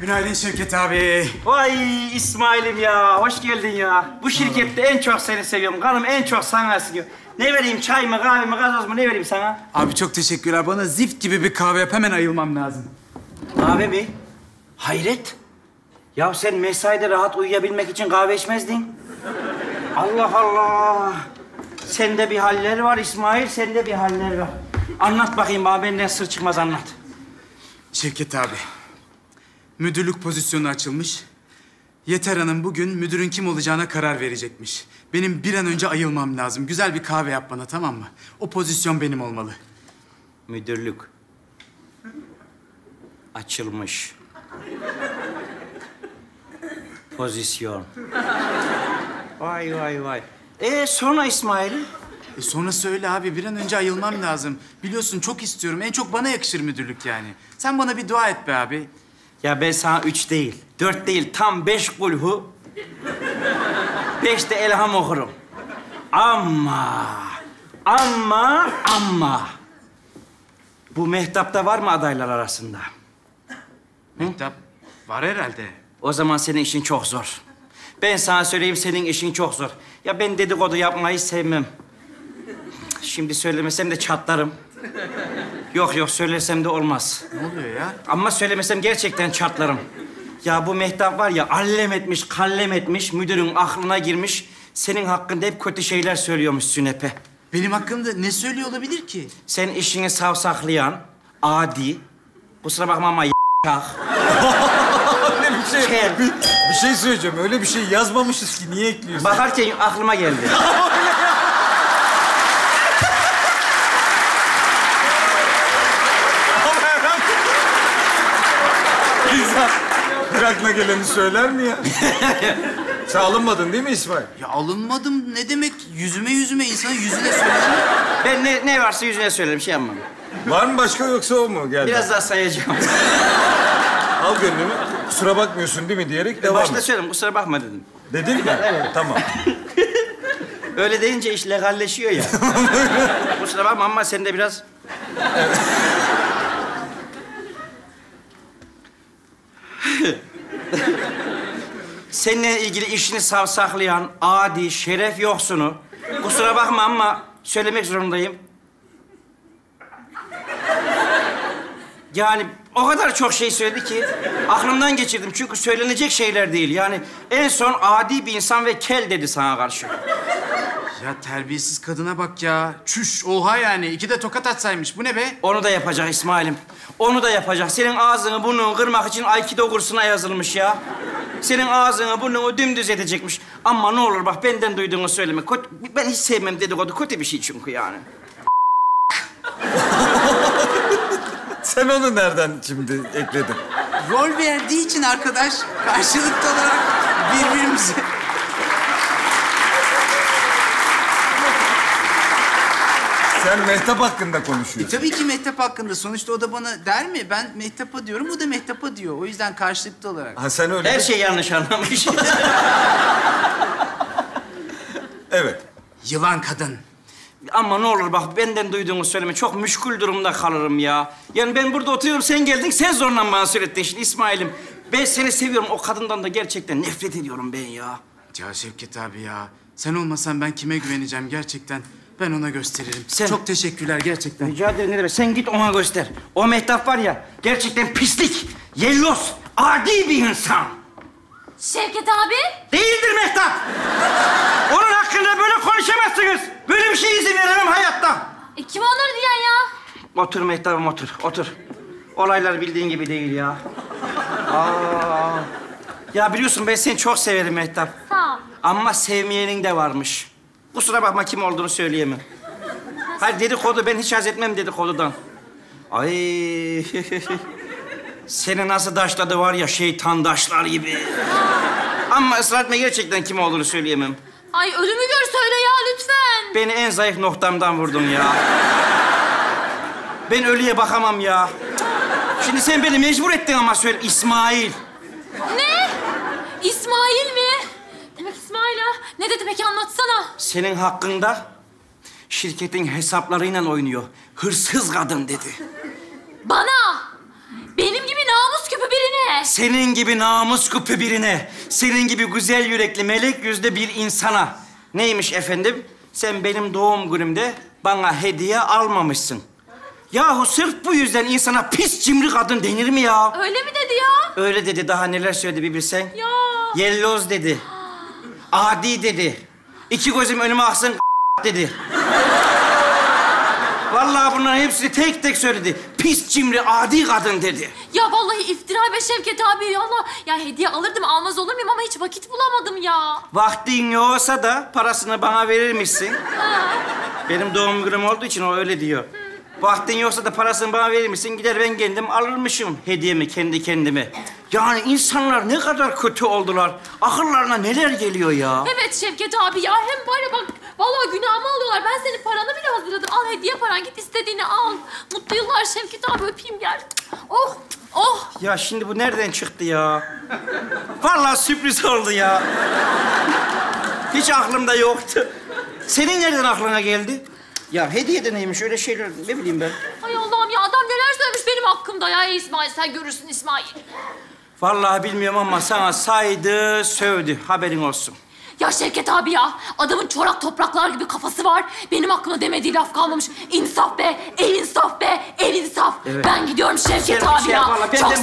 Günaydın Şevket abi. Vay İsmail'im ya, hoş geldin ya. Bu şirkette en çok seni seviyorum. Kanım en çok sana seviyor. Ne vereyim, çay mı, kahve mi, gazoz mu, ne vereyim sana? Abi çok teşekkürler. Bana zift gibi bir kahve yap. Hemen ayılmam lazım. Kahve mi? Hayret. Ya sen mesaide rahat uyuyabilmek için kahve içmezdin. Allah Allah. Sende bir haller var İsmail, sende bir haller var. Anlat bakayım bana, benden sır çıkmaz anlat. Şevket abi. Müdürlük pozisyonu açılmış. Yeter Hanım bugün müdürün kim olacağına karar verecekmiş. Benim bir an önce ayılmam lazım. Güzel bir kahve yap bana tamam mı? O pozisyon benim olmalı. Müdürlük. Açılmış. Pozisyon. Vay vay vay. Ee sonra İsmail? E sonrası öyle abi. Bir an önce ayılmam lazım. Biliyorsun çok istiyorum. En çok bana yakışır müdürlük yani. Sen bana bir dua et be abi. Ya ben sana üç değil, dört değil, tam beş kulhu, beş de elham okurum. Ama, ama, ama. Bu mehtapta var mı adaylar arasında? Mehtap var herhalde. O zaman senin işin çok zor. Ben sana söyleyeyim senin işin çok zor. Ya ben dedikodu yapmayı sevmem. Şimdi söylemesem de çatlarım. Yok yok söylersem de olmaz. Ne oluyor ya? Ama söylemesem gerçekten çatlarım. Ya bu Mehtap var ya allem etmiş, kallem etmiş, müdürün aklına girmiş. Senin hakkında hep kötü şeyler söylüyormuş Sünepe. Benim hakkımda ne söylüyor olabilir ki? Sen işini savsaklayan, adi, kusura bakma ama y***ak, şey. Bir, bir şey söyleyeceğim. Öyle bir şey yazmamışız ki. Niye ekliyorsun? Bakarken aklıma geldi. İnsan bir aklına geleni söyler mi ya? Sen alınmadın değil mi İsmail? Ya alınmadım ne demek? Yüzüme yüzüme insanın yüzüne söylenir. Ben ne, ne varsa yüzüne söylerim, şey yapmam. Var mı başka yoksa o mu geldi? Biraz daha sayacağım. Al gönlümü. Kusura bakmıyorsun değil mi diyerek devam Başta et. kusura bakma dedim. Dedin mi? Tamam. Öyle deyince iş legalleşiyor ya. kusura bakma ama sen de biraz... Seninle ilgili işini savsaklayan, adi, şeref yoksunu... Kusura bakma ama söylemek zorundayım. Yani o kadar çok şey söyledi ki aklımdan geçirdim. Çünkü söylenecek şeyler değil. Yani en son adi bir insan ve kel dedi sana karşı. Ya terbiyesiz kadına bak ya. Çüş oha yani. İki de tokat atsaymış. Bu ne be? Onu da yapacak İsmail'im. Onu da yapacak. Senin ağzını burnunu kırmak için Aikido kursuna yazılmış ya. Senin ağzını burnunu dümdüz edecekmiş. Ama ne olur bak benden duyduğunu söyleme. Kötü- ben hiç sevmem dedikodu. Kötü bir şey çünkü yani. Sen onu nereden şimdi ekledin? Rol verdiği için arkadaş karşılıklı olarak birbirimize... Sen Mehtap hakkında E konuşuyorsun. tabii ki Mehtap hakkında. Sonuçta o da bana der mi? Ben Mehtap'a diyorum, o da Mehtap'a diyor. O yüzden karşılıklı olarak. Ha sen öyle... Her şey yanlış anlamış. Evet. Yılan kadın. Ama ne olur bak benden duyduğunu söyleme. Çok müşkül durumda kalırım ya. Yani ben burada oturuyorum, sen geldin, sen zorla bana söylettin şimdi İsmail'im. Ben seni seviyorum. O kadından da gerçekten nefret ediyorum ben ya. Ya Şevket abi ya. Sen olmasan ben kime güveneceğim gerçekten? Ben ona gösteririm. Sen- Çok teşekkürler gerçekten. Rica ederim ne demek. Sen git ona göster. O Mehtap var ya, gerçekten pislik, yellos, adi bir insan. Şevket abi. Değildir Mehtap. Onun hakkında böyle konuşamazsınız. Böyle bir şey izin veremem hayatta. E, kim onları diyen ya? Otur Mehtap'ım otur, otur. Olaylar bildiğin gibi değil ya. Aa. Ya biliyorsun ben seni çok severim Mehtap. Sağ ol. Ama sevmeyenin de varmış. Kusura bakma kim olduğunu söyleyemem. Hayır dedikodu, ben hiç haz etmem dedikodudan. Ay. Seni nasıl daşladı var ya şeytan daşlar gibi. Ama ısrar etme gerçekten kim olduğunu söyleyemem. Ay ölümü gör söyle ya lütfen. Beni en zayıf noktamdan vurdun ya. Ben ölüye bakamam ya. Şimdi sen beni mecbur ettin ama söyle İsmail. Ne? İsmail mi? Demek İsmail ha. Ne dedi peki anlatsana. Senin hakkında Şirketin hesaplarıyla oynuyor. Hırsız kadın dedi. Bana! Benim gibi namus küpü birine! Senin gibi namus küpü birine, senin gibi güzel yürekli, melek yüzlü bir insana. Neymiş efendim? Sen benim doğum günümde bana hediye almamışsın. Yahu sırf bu yüzden insana pis cimri kadın denir mi ya? Öyle mi dedi ya? Öyle dedi, daha neler söyledi bir bilsen. Ya! Yelloz dedi. Adi dedi. İki gözüm önüme aksın dedi. Vallahi bunların hepsini tek tek söyledi. Pis cimri, adi kadın dedi. Ya vallahi iftira be Şevket abi ya Allah. Ya hediye alırdım almaz olur muyum ama hiç vakit bulamadım ya. Vaktin yoksa da parasını bana verir misin? Benim doğum günüm olduğu için o öyle diyor. Vaktin yoksa da parasını bana verir misin? Gider ben kendim alırmışım hediyemi kendi kendime. Yani insanlar ne kadar kötü oldular. Akıllarına neler geliyor ya. Evet Şevket abi ya hem var ya bak vallahi günahımı alıyorlar. Ben senin paranı bile hazırladım. Al hediye paran git istediğini al. Mutlu yıllar Şevket abi öpeyim gel. Oh oh. Ya şimdi bu nereden çıktı ya? Vallahi sürpriz oldu ya. Hiç aklımda yoktu. Senin nereden aklına geldi? Ya hediye de neymiş öyle şeyler ne bileyim ben. Ay Allah'ım ya adam neler söylemiş benim hakkımda ya İsmail sen görürsün İsmail. Vallahi bilmiyorum ama sana saydı, sövdü. Haberin olsun. Ya Şevket abi ya adamın çorak topraklar gibi kafası var. Benim aklıma demediği laf kalmamış. İnsaf be, el insaf be, el insaf. Evet. Ben gidiyorum Şevket Şey- abi şey ya. yapma, ben Çok de-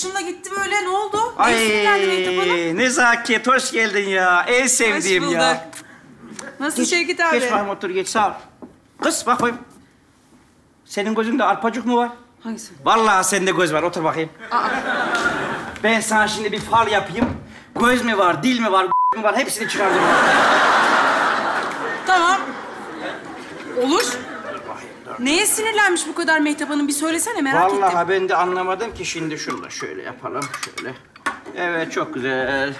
hoşuna gitti böyle, ne oldu? Ne sinirlendi Mehtap Hanım? Ay nezaket, hoş geldin ya. En sevdiğim Hoş ya. Nasıl Şevket abi? Geç bakayım otur geç sağ ol. Kız bak bakayım. Senin gözünde arpacık mı var? Hangisi? Vallahi sende göz var. Otur bakayım. Ben sana şimdi bir fal yapayım. Göz mü var, dil mi var, mi var hepsini çıkardım. Tamam. Olur. Neye sinirlenmiş bu kadar Mehtap Hanım? Bir söylesene merak ettim. Vallahi ben de anlamadım ki şimdi şunu da şöyle yapalım şöyle. Evet çok güzel.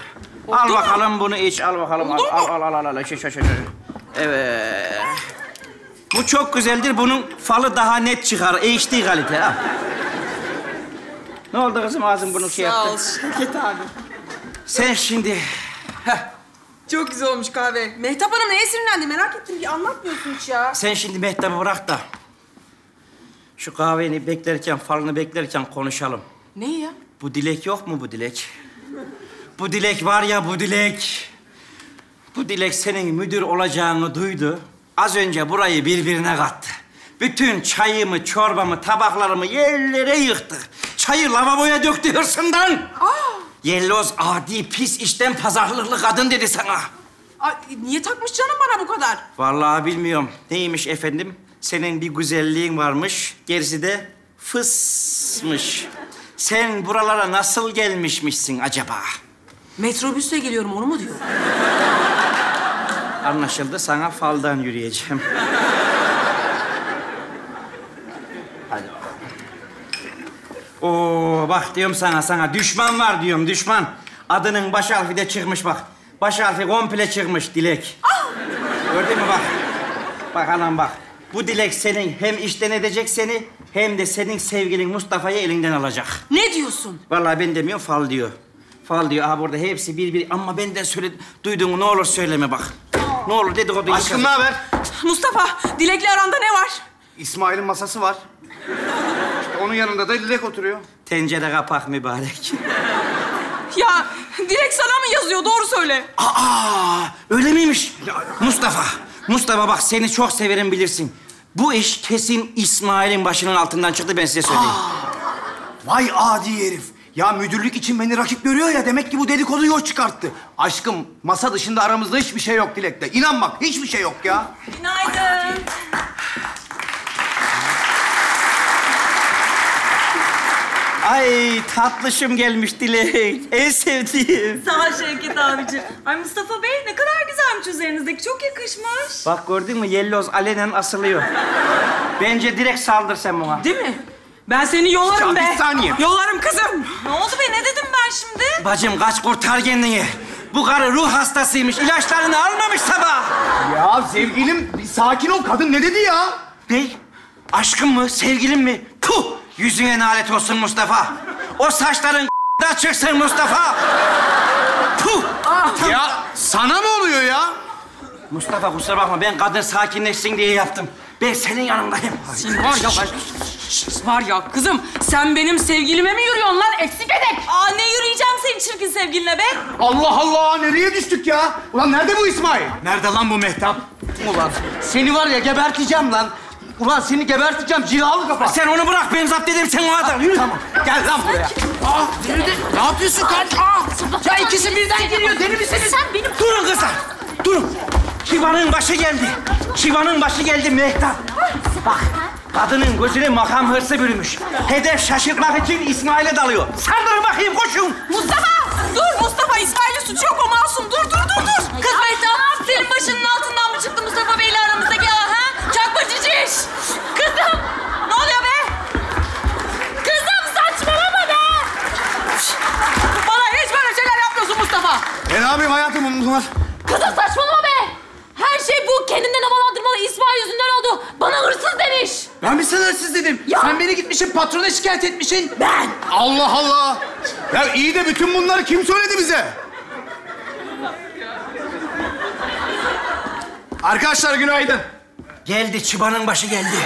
al mu? bakalım bunu iç al bakalım al Oldu al mu? al al al al şu şu. şu. Evet. Bu çok güzeldir. Bunun falı daha net çıkar. HD kalite ha. ne oldu kızım ağzın bunu şey Sağ yaptı? ol Şevket abi. Sen şimdi Çok güzel olmuş kahve. Mehtap Hanım neye sinirlendi merak ettim. Bir anlatmıyorsun hiç ya. sen şimdi Mehtap'ı bırak da şu kahveni beklerken falını beklerken konuşalım. Ne ya? Bu dilek yok mu bu dilek? Bu dilek var ya bu dilek. Bu dilek senin müdür olacağını duydu. Az önce burayı birbirine kattı. Bütün çayımı, çorbamı, tabaklarımı yerlere yıktı. Çayı lavaboya döktü hırsından. Yelloz, adi, pis, işten pazarlıklı kadın dedi sana. Ay, niye takmış canım bana bu kadar? Vallahi bilmiyorum. Neymiş efendim? Senin bir güzelliğin varmış. Gerisi de fısmış. Sen buralara nasıl gelmişmişsin acaba? Metrobüsle geliyorum onu mu diyor? Anlaşıldı. Sana faldan yürüyeceğim. Hadi. Oo bak diyorum sana sana düşman var diyorum düşman. Adının baş harfi de çıkmış bak. Baş harfi komple çıkmış Dilek. Gördün mü bak. Bak anam bak. Bu Dilek senin hem işten edecek seni hem de senin sevgilin Mustafa'yı elinden alacak. Ne diyorsun? Vallahi ben demiyorum fal diyor. Fal diyor. Aha burada hepsi bir bir ama benden söyle duyduğunu ne olur söyleme bak. Ne olur dedikodu Aşkım ne haber? Mustafa, Dilek'le aranda ne var? İsmail'in masası var. İşte onun yanında da Dilek oturuyor. Tencere kapak mübarek. Ya Dilek sana mı yazıyor? Doğru söyle. Aa öyle miymiş? Mustafa. Mustafa bak seni çok severim bilirsin. Bu iş kesin İsmail'in başının altından çıktı ben size söyleyeyim. Vay adi herif. Ya müdürlük için beni rakip görüyor ya demek ki bu dedikodu yok çıkarttı. Aşkım masa dışında aramızda hiçbir şey yok Dilek'te. İnan bak hiçbir şey yok ya. Günaydın. Ay tatlışım gelmiş Dilek. En sevdiğim. Sağ ol Şevket abicim. Ay Mustafa Bey ne kadar güzelmiş üzerinizdeki. Çok yakışmış. Bak gördün mü yelloz alenen asılıyor. Bence direkt saldır sen buna. Değil mi? Ben seni yolarım be. bir saniye. Yolarım kızım. Ne oldu be? Ne dedim ben şimdi? Bacım kaç kurtar kendini. Bu karı ruh hastasıymış. İlaçlarını almamış sabah. Ya sevgilim bir sakin ol. Kadın ne dedi ya? Ne? Aşkın mı? Sevgilin mi? Puh! Yüzüne nalet olsun Mustafa. O saçların da çıksın Mustafa. Puh! Ya sana mı oluyor Mustafa kusura bakma ben kadın sakinleşsin diye yaptım. Ben senin yanındayım. Senin var ya var ya kızım sen benim sevgilime mi yürüyorsun lan eksik edek? Aa ne yürüyeceğim senin çirkin sevgiline be? Allah Allah nereye düştük ya? Ulan nerede bu İsmail? Nerede lan bu Mehtap? Ulan seni var ya geberteceğim lan. Ulan seni geberteceğim cilalı kafa. Sen onu bırak ben zapt ederim sen o adam. Yürü. Tamam gel lan buraya. Ne yapıyorsun kardeşim? Ya ikisi birden geliyor. Deli misiniz? Sen benim Durun kızlar. Durun. Şivan'ın başı geldi. Şivan'ın başı geldi Mehtap. Bak kadının gözüne makam hırsı bürümüş. Hedef şaşırtmak için İsmail'e dalıyor. Saldırın bakayım koşun. Mustafa dur Mustafa bunlar? Kızım saçmalama be. Her şey bu kendinden havalandırmalı İsmail yüzünden oldu. Bana hırsız demiş. Ben mi sana hırsız dedim? Ya. Sen beni gitmişsin patrona şikayet etmişsin. Ben. Allah Allah. Ya iyi de bütün bunları kim söyledi bize? Arkadaşlar günaydın. Geldi çıbanın başı geldi.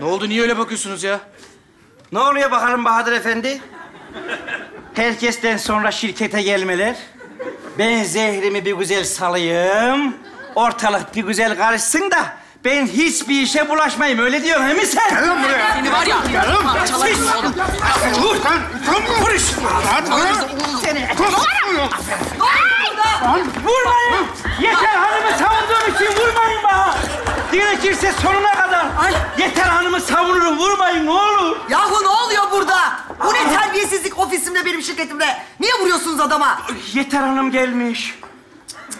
Ne oldu? Niye öyle bakıyorsunuz ya? Ne oluyor bakalım Bahadır Efendi? Herkesten sonra şirkete gelmeler. Ben zehrimi bir güzel salayım. Ortalık bir güzel karışsın da ben hiçbir işe bulaşmayayım. Öyle diyorsun değil mi sen? Gel lan buraya. Seni var ya. Siz! Vur. Sen, sen vur. Vur iş! Seni. Vurmayın! Yeter hanımı savunduğum için vurmayın bana! Gerekirse sonuna kadar. Yeter hanımı savunurum. Vurmayın ne olur. Yahu ne oluyor burada? Bu ne terbiyesizlik ofisimde benim şirketimde? Niye vuruyorsunuz adama? Yeter hanım gelmiş.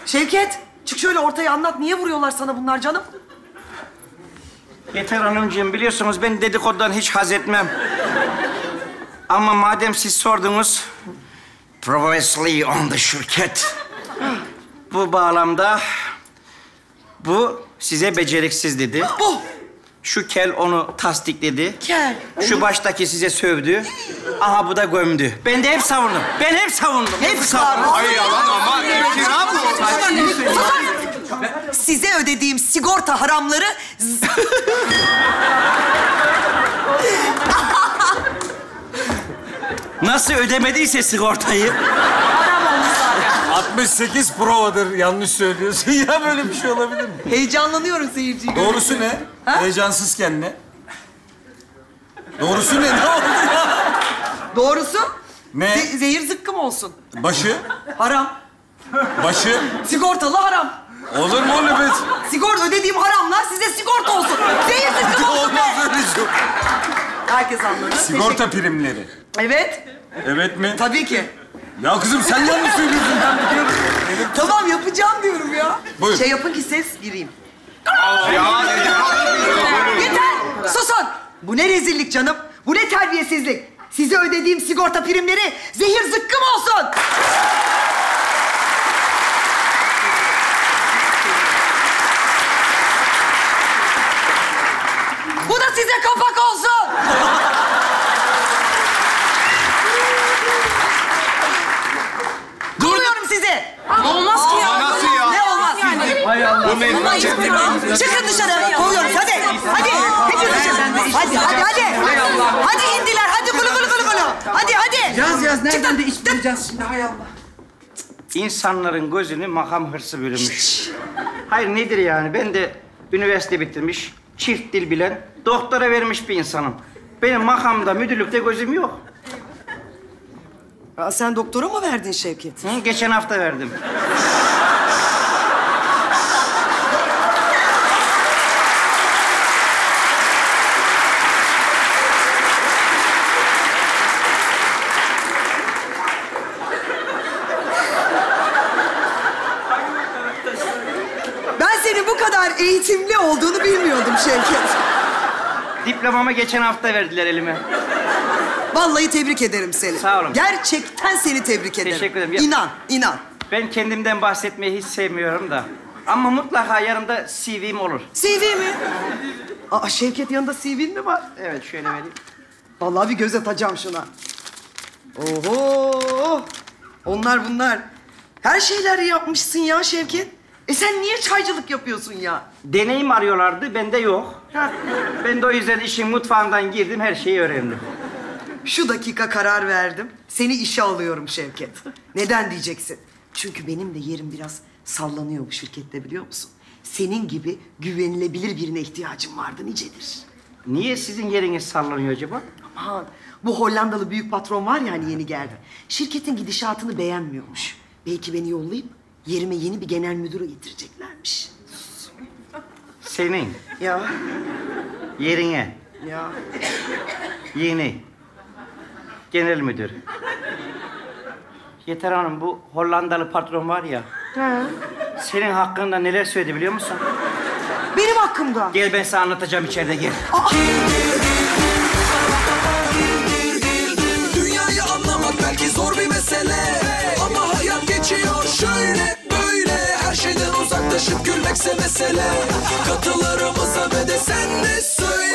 Şevket, çık şöyle ortaya anlat. Niye vuruyorlar sana bunlar canım? Yeter hanımcığım biliyorsunuz ben dedikodudan hiç haz etmem. Ama madem siz sordunuz... Previously on the şirket. Bu bağlamda... Bu size beceriksiz dedi. Bu. Şu kel onu tasdikledi. Kel. Şu baştaki size sövdü. Aha bu da gömdü. Ben de hep savundum. Ben hep savundum. Hep savundum. Ay yalan ama iftira bu. Size ödediğim sigorta haramları... z- 'Nasıl ödemediyse sigortayı. 68 provadır yanlış söylüyorsun. ya böyle bir şey olabilir mi? Heyecanlanıyorum seyirciyi. Doğrusu ne? Heyecansızken ne? Doğrusu ne? Ne oldu ya? Doğrusu Ne? ze- zehir zıkkım olsun. Başı, Haram. başı. Sigortalı haram. Olur mu be? Sigorta ödediğim haramlar size sigorta olsun. Zehir zıkkım olsun be. Olmaz öyle şey. Herkes anladı. Sigorta primleri. Evet, Evet mi? tabii ki. Ya kızım sen yanlış söylüyorsun. Ben biliyorum. Tamam yapacağım diyorum ya. Buyur. Şey yapın ki ses gireyim. Yeter! Susun! Bu ne rezillik canım? Bu ne terbiyesizlik? Size ödediğim sigorta primleri zehir zıkkım olsun! Bu da size kapak olsun! Çıkın dışarı. Kovuyoruz. Hadi. Hadi. Hepiniz dışarı. Hadi, hadi, hadi. Hadi hindiler. Hadi gulu gulu gulu gulu. Hadi, hadi. Yaz yaz nereden de iş bulacağız şimdi hay Allah. İnsanların gözünü makam hırsı bürümüş. Hayır nedir yani? Ben de üniversite bitirmiş, çift dil bilen, doktora vermiş bir insanım. Benim makamda, müdürlükte gözüm yok. Aa, sen doktora mı verdin Şevket? Hı, geçen hafta verdim. Ben senin bu kadar eğitimli olduğunu bilmiyordum Şevket. Diplomamı geçen hafta verdiler elime. Vallahi tebrik ederim seni. Sağ olun. Gerçekten seni tebrik ederim. Teşekkür ederim. Ya- İnan, inan. Ben kendimden bahsetmeyi hiç sevmiyorum da. Ama mutlaka yanımda CV'm olur. CV mi? Aa, Şevket yanında CV'in mi var? Evet, şöyle vereyim. Vallahi bir göz atacağım şuna. Oho! Onlar bunlar. Her şeyleri yapmışsın ya Şevket. E sen niye çaycılık yapıyorsun ya? Deneyim arıyorlardı, bende yok. Ha, Ben de o yüzden işin mutfağından girdim, her şeyi öğrendim. şu dakika karar verdim. Seni işe alıyorum Şevket. Neden diyeceksin? Çünkü benim de yerim biraz sallanıyor bu şirkette biliyor musun? Senin gibi güvenilebilir birine ihtiyacım vardı nicedir. Niye sizin yeriniz sallanıyor acaba? Aman bu Hollandalı büyük patron var ya hani yeni geldi. Şirketin gidişatını beğenmiyormuş. Belki beni yollayıp yerime yeni bir genel müdürü getireceklermiş. Senin Ya, yerine ya. yeni genel müdür. Yeter Hanım, bu Hollandalı patron var ya, senin hakkında neler söyledi biliyor musun? Benim hakkımda. Gel ben sana anlatacağım içeride gel. Dünyayı anlamak belki zor bir mesele Ama hayat geçiyor şöyle Paylaşıp gülmekse mesele. Katılarımıza ve de sen de söyle.